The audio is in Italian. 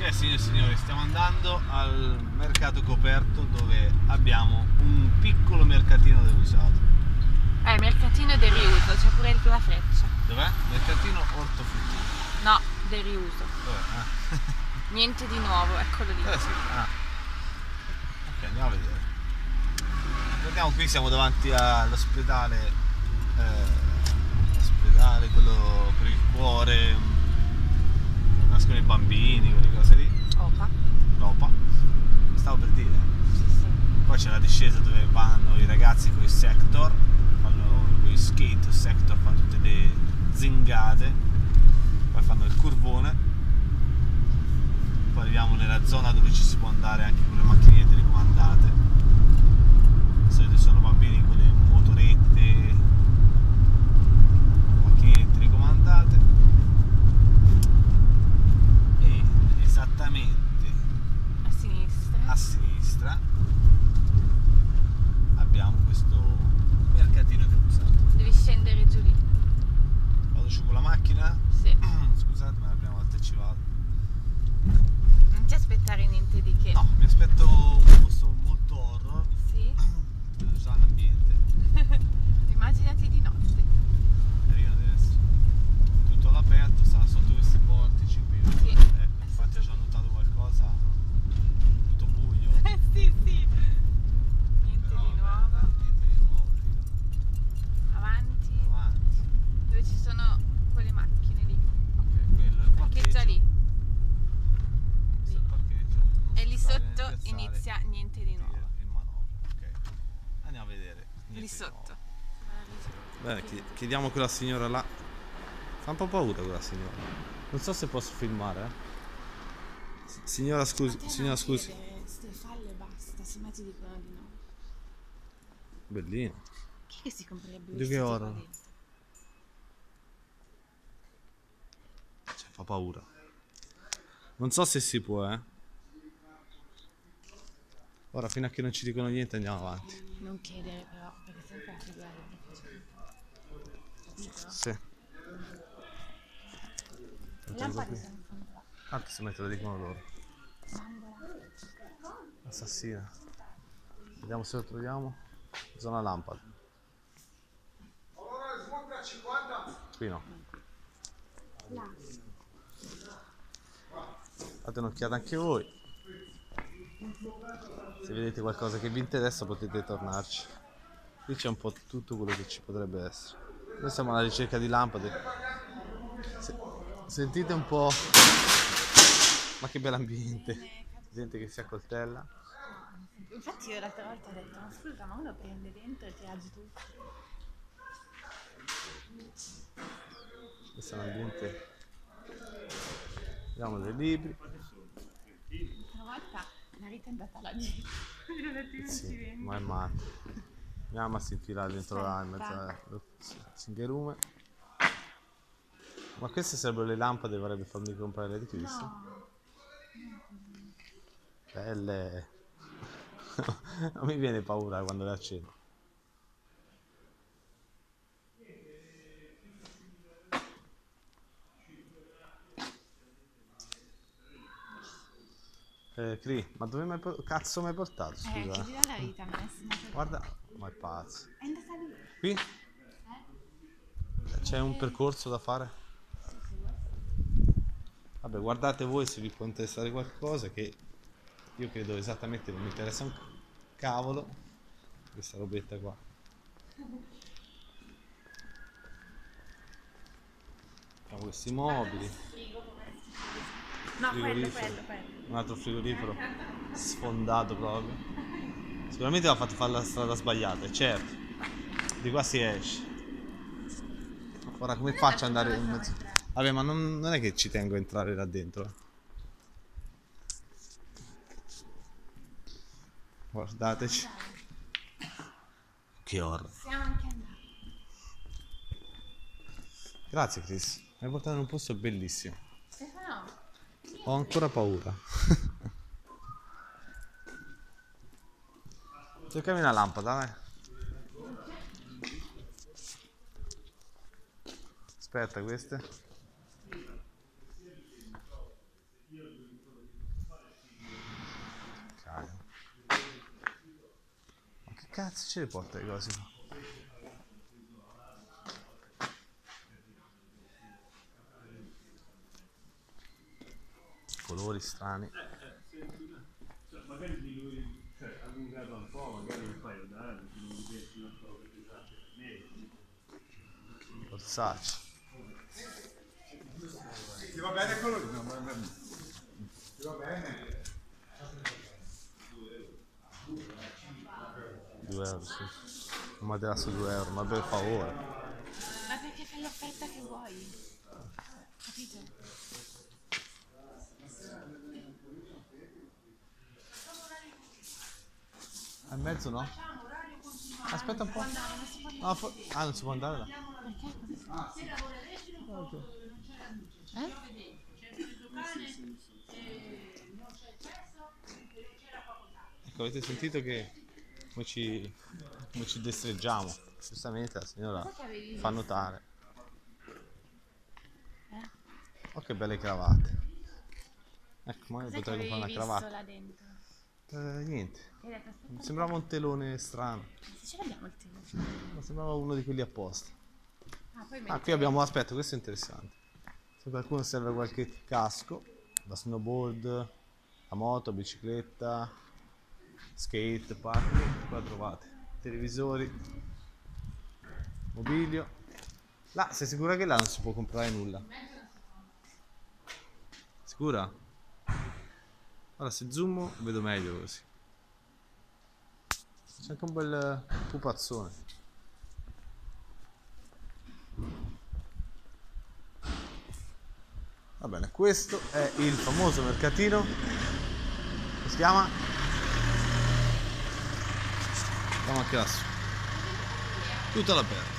Ok signore e signori, stiamo andando al mercato coperto dove abbiamo un piccolo mercatino dell'usato. Eh, mercatino del riuso, c'è pure il la freccia. Dov'è? Mercatino ortofrutticolo. No, del riuso. Dov'è? Ah. Niente di nuovo, eccolo lì. Eh sì, ah. Ok, andiamo a vedere. Guardiamo qui, siamo davanti all'ospedale, eh, l'ospedale, quello per il bambini, quelle cose lì. Opa. L'OPA, stavo per dire. Sì, sì. Poi c'è la discesa dove vanno i ragazzi con i sector, fanno con i skate sector, fanno tutte le zingate, poi fanno il curvone, poi arriviamo nella zona dove ci si può andare anche con le macchinette telecomandate. Solito sono bambini con le motorette, macchinette telecomandate. E esattamente A sinistra. a sinistra abbiamo questo mercatino che usato. Devi scendere giù lì. Vado giù con la macchina? Sì. Scusate, ma la prima volta ci vado. Non ti aspettare niente di che. No, mi aspetto un posto molto horror, Sì. già l'ambiente. Immaginati di notte. Carino deve essere. Tutto all'aperto, sta sotto questi portici qui. Sì. Ecco, infatti ho già notato qualcosa. Tutto buio. Eh sì, sì. Niente Però, di beh, nuovo. Niente di nuovo, raga. Avanti. Avanti. Dove ci sono quelle macchine lì. Ok, quello è il Parcheggia parcheggio. lì. Questo è il parcheggio. E lì sotto inizia niente di nuovo. in manovra. Ok. Andiamo a vedere. Niente Lì sotto. Bene, chiediamo a quella signora là. Fa un po' paura quella signora. Non so se posso filmare, eh. Signora scusi, signora scusi. Ste falle basta, se mai ti dicono di no. Bellino. Chi è che si comprerebbe Di che ora? Fa paura. Non so se si può, eh. Ora, fino a che non ci dicono niente, andiamo avanti. Non chiedere però, perché sempre la figura Sì. Le lampade sono. Tanto se te lo dicono loro. Assassina. Vediamo se lo troviamo. Zona lampada. Qui no. Là. Fate un'occhiata anche voi. Se vedete qualcosa che vi interessa potete tornarci. Qui c'è un po' tutto quello che ci potrebbe essere. Noi siamo alla ricerca di lampade. Se- sentite un po'. Ma che bell'ambiente. Gente che si accoltella. Infatti io l'altra volta ho detto, ma scusa, ma uno prende dentro e ti agi tutto. Questo è un ambiente. Abbiamo dei libri. Una volta la Rita è andata non ci Sì, ma è matto. Mi ama si infilare dentro là in mezzo al singherume. Ma queste sarebbero le lampade, vorrebbe farmi comprare di queste? Belle. non mi viene paura quando le accendo. Eh, Cri, ma dove mi hai por- cazzo mi hai portato? Scusa. Eh, eh. chiedila alla Rita, me ne sono Guarda, ma è pazzo. È andata lì. Qui? C'è un percorso da fare? Vabbè, guardate voi se vi può interessare qualcosa che io credo esattamente non mi interessa un cavolo questa robetta qua. Abbiamo questi mobili, No, quello, quello, quello. un altro frigorifero sfondato proprio. Sicuramente va fatto fare la strada sbagliata, è certo. Di qua si esce. Ora come faccio ad andare in mezzo? Vabbè, ma non, non è che ci tengo a entrare là dentro. Guardateci. Che horror. Siamo anche andati. Grazie Chris. Mi hai portato in un posto bellissimo. Ho ancora paura. Cercami una lampada, vai. Aspetta, queste. Cazzo ce le porta le cose Colori strani. Cioè, magari di lui, cioè, allungato un po', magari un paio d'anni, non mi piace una cosa pesante per me. Versace. Ti va bene quello lì? No, ma- ma- Ti va bene? 2 euro, sì. Un materasso 2 euro, ma per favore. Ma perché fai l'offerta che vuoi? Capito? A mezzo no? Aspetta un po'. Ah, fo- ah, non si può andare là. Ecco, avete sentito che come ci, come ci destreggiamo? Giustamente la signora fa notare. Oh che belle cravatte. Ecco, ma io Cos'è potrei comprare una cravatta. là dentro? Eh, niente. Detto. Mi sembrava un telone strano. Se ce l'abbiamo il telefono. Mi sembrava uno di quelli apposta. Ah, Ah, qui abbiamo, aspetta, questo è interessante. Se qualcuno serve qualche casco, da snowboard, la moto, bicicletta, skate, park, qua trovate. Televisori, mobilio. Là, sei sicura che là non si può comprare nulla? Sicura? Ora se zoom vedo meglio così. C'è anche un bel pupazzone. Va bene, questo è il famoso mercatino. Come si chiama? Anche lassù. Tutto all'aperto.